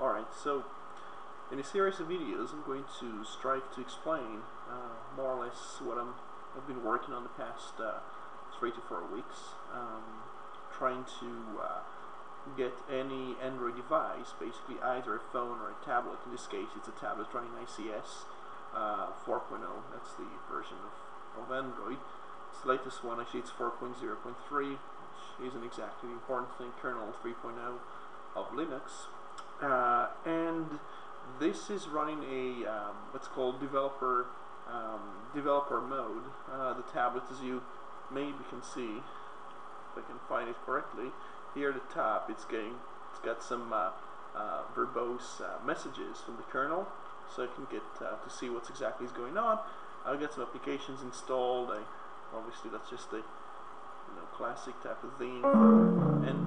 Alright, so in a series of videos I'm going to strive to explain uh, more or less what I'm, I've been working on the past uh, three to four weeks, um, trying to uh, get any Android device, basically either a phone or a tablet, in this case it's a tablet running ICS uh, 4.0, that's the version of, of Android. It's the latest one, actually it's 4.0.3, which isn't exactly the important thing, kernel 3.0 of Linux. Uh, and this is running a um, what's called developer um, developer mode. Uh, the tablet, as you maybe can see, if I can find it correctly, here at the top, it's getting it's got some uh, uh verbose uh, messages from the kernel, so I can get uh, to see what's exactly is going on. I'll get some applications installed. I, obviously, that's just a you know, classic type of for Android.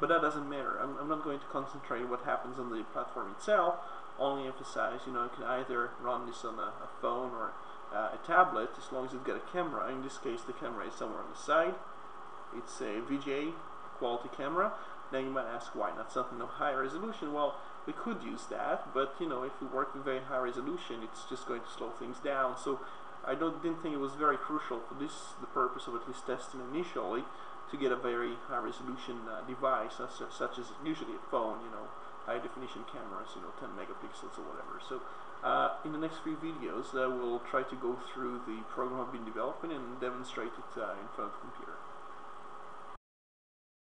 But that doesn't matter. I'm, I'm not going to concentrate what happens on the platform itself. Only emphasize, you know, you can either run this on a, a phone or uh, a tablet as long as it's got a camera. In this case, the camera is somewhere on the side. It's a VGA quality camera. Now you might ask why not something of high resolution? Well, we could use that, but you know, if we work in very high resolution, it's just going to slow things down. So I didn't think it was very crucial for this, the purpose of at least testing initially, to get a very high resolution uh, device, such, such, as usually a phone, you know, high definition cameras, you know, 10 megapixels or whatever. So uh, in the next few videos, uh, we'll try to go through the program I've been developing and demonstrate it uh, in front of the computer.